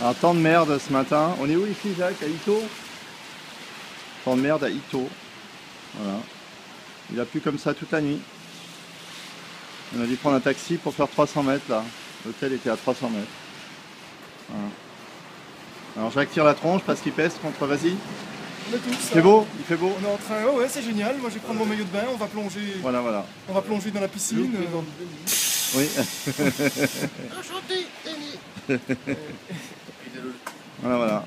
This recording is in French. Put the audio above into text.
Alors, temps de merde ce matin. On est où ici, Jacques À Ito? Temps de merde à Ito. Voilà. Il a plu comme ça toute la nuit. On a dû prendre un taxi pour faire 300 mètres là. L'hôtel était à 300 mètres. Voilà. Alors Jacques tire la tronche parce qu'il pèse contre. Vas-y. On est tous, Il fait beau Il fait beau On est en train, oh ouais, c'est génial. Moi, je vais prendre mon maillot de bain. On va plonger, Voilà, voilà. on va plonger dans la piscine. euh, Oui. Enchanté, Denis. voilà, voilà.